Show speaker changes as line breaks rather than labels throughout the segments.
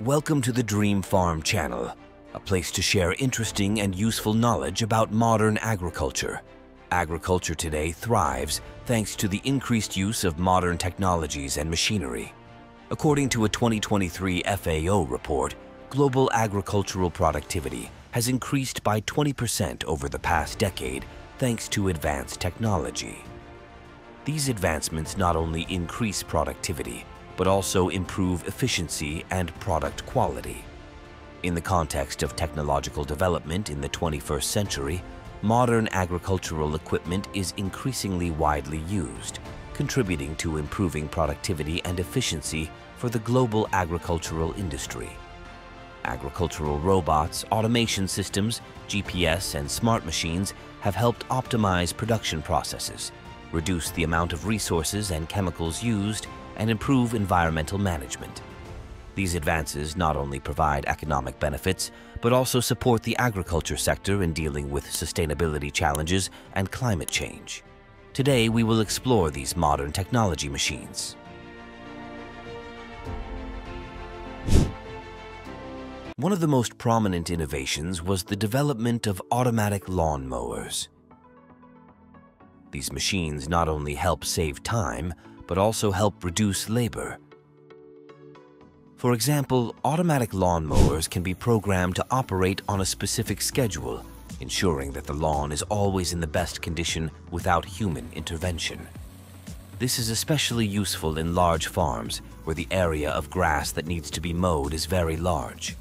Welcome to the Dream Farm channel, a place to share interesting and useful knowledge about modern agriculture. Agriculture today thrives thanks to the increased use of modern technologies and machinery. According to a 2023 FAO report, global agricultural productivity has increased by 20% over the past decade thanks to advanced technology. These advancements not only increase productivity, but also improve efficiency and product quality. In the context of technological development in the 21st century, modern agricultural equipment is increasingly widely used, contributing to improving productivity and efficiency for the global agricultural industry. Agricultural robots, automation systems, GPS, and smart machines have helped optimize production processes, reduce the amount of resources and chemicals used, and improve environmental management. These advances not only provide economic benefits, but also support the agriculture sector in dealing with sustainability challenges and climate change. Today, we will explore these modern technology machines. One of the most prominent innovations was the development of automatic lawn mowers. These machines not only help save time, but also help reduce labor. For example, automatic lawn mowers can be programmed to operate on a specific schedule, ensuring that the lawn is always in the best condition without human intervention. This is especially useful in large farms where the area of grass that needs to be mowed is very large.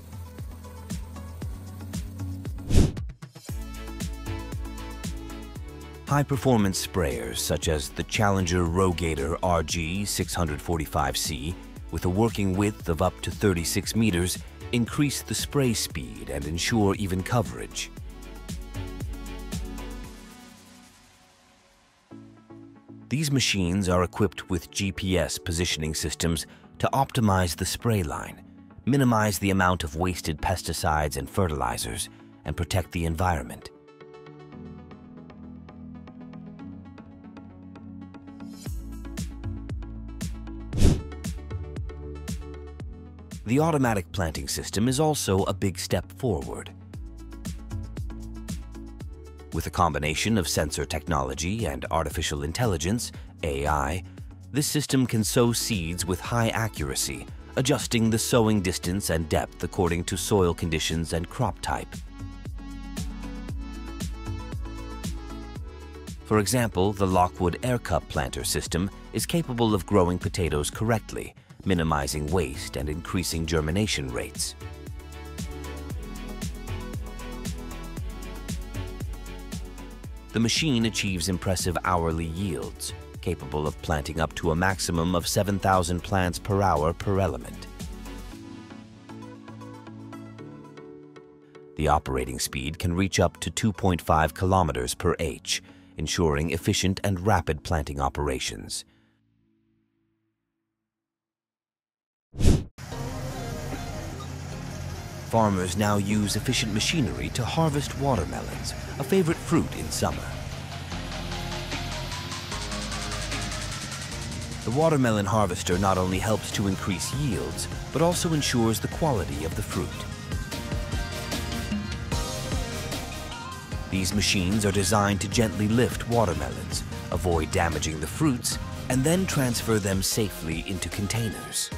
High-performance sprayers such as the Challenger Rogator RG 645C with a working width of up to 36 meters increase the spray speed and ensure even coverage. These machines are equipped with GPS positioning systems to optimize the spray line, minimize the amount of wasted pesticides and fertilizers, and protect the environment. The automatic planting system is also a big step forward. With a combination of sensor technology and artificial intelligence, AI, this system can sow seeds with high accuracy, adjusting the sowing distance and depth according to soil conditions and crop type. For example, the Lockwood Air Cup planter system is capable of growing potatoes correctly, minimizing waste and increasing germination rates. The machine achieves impressive hourly yields, capable of planting up to a maximum of 7,000 plants per hour per element. The operating speed can reach up to 2.5 kilometers per h, ensuring efficient and rapid planting operations. Farmers now use efficient machinery to harvest watermelons, a favorite fruit in summer. The watermelon harvester not only helps to increase yields, but also ensures the quality of the fruit. These machines are designed to gently lift watermelons, avoid damaging the fruits, and then transfer them safely into containers.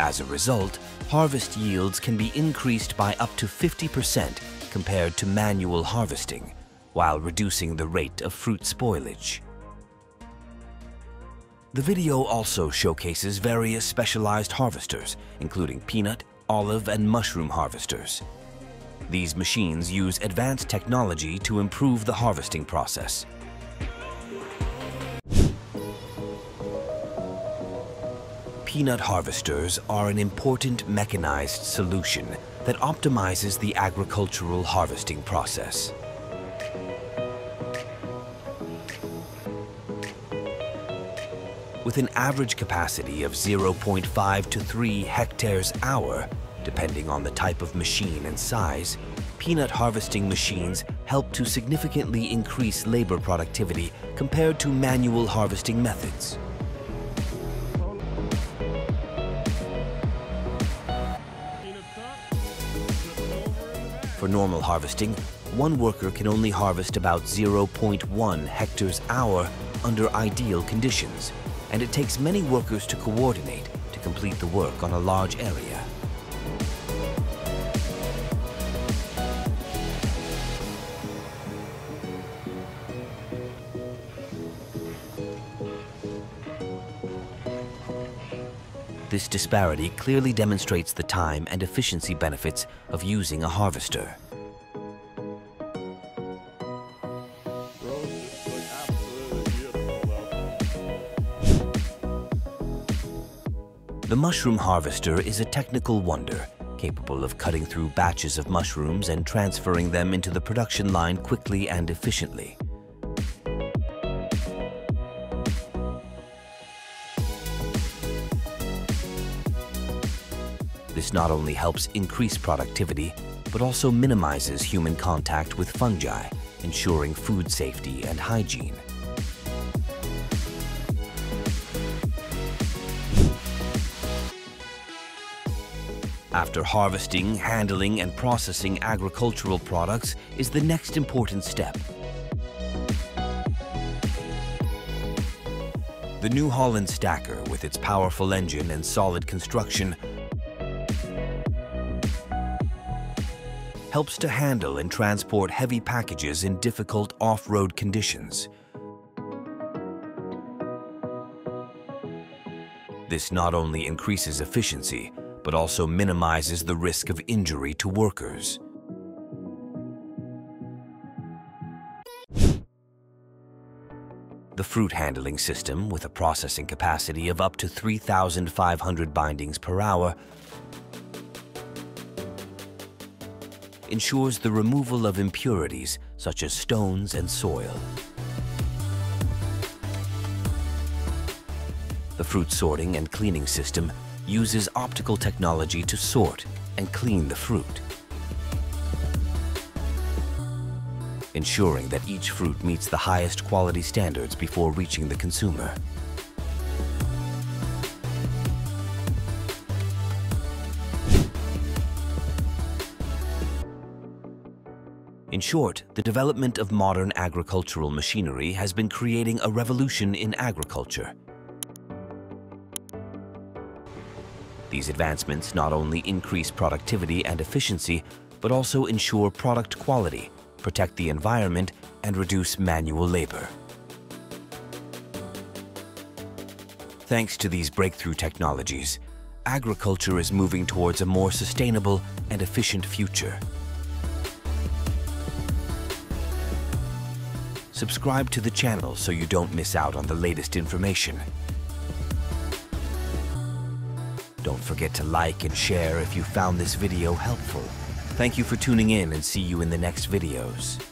As a result, harvest yields can be increased by up to 50% compared to manual harvesting, while reducing the rate of fruit spoilage. The video also showcases various specialized harvesters, including peanut, olive, and mushroom harvesters. These machines use advanced technology to improve the harvesting process. Peanut harvesters are an important mechanized solution that optimizes the agricultural harvesting process. With an average capacity of 0.5 to 3 hectares hour, depending on the type of machine and size, peanut harvesting machines help to significantly increase labor productivity compared to manual harvesting methods. For normal harvesting, one worker can only harvest about 0.1 hectares hour under ideal conditions, and it takes many workers to coordinate to complete the work on a large area. This disparity clearly demonstrates the time and efficiency benefits of using a harvester. The mushroom harvester is a technical wonder, capable of cutting through batches of mushrooms and transferring them into the production line quickly and efficiently. This not only helps increase productivity, but also minimizes human contact with fungi, ensuring food safety and hygiene. After harvesting, handling, and processing agricultural products is the next important step. The New Holland Stacker, with its powerful engine and solid construction, helps to handle and transport heavy packages in difficult off-road conditions. This not only increases efficiency, but also minimizes the risk of injury to workers. The fruit handling system, with a processing capacity of up to 3,500 bindings per hour, ensures the removal of impurities such as stones and soil. The fruit sorting and cleaning system uses optical technology to sort and clean the fruit, ensuring that each fruit meets the highest quality standards before reaching the consumer. In short, the development of modern agricultural machinery has been creating a revolution in agriculture. These advancements not only increase productivity and efficiency, but also ensure product quality, protect the environment, and reduce manual labor. Thanks to these breakthrough technologies, agriculture is moving towards a more sustainable and efficient future. Subscribe to the channel so you don't miss out on the latest information. Don't forget to like and share if you found this video helpful. Thank you for tuning in and see you in the next videos.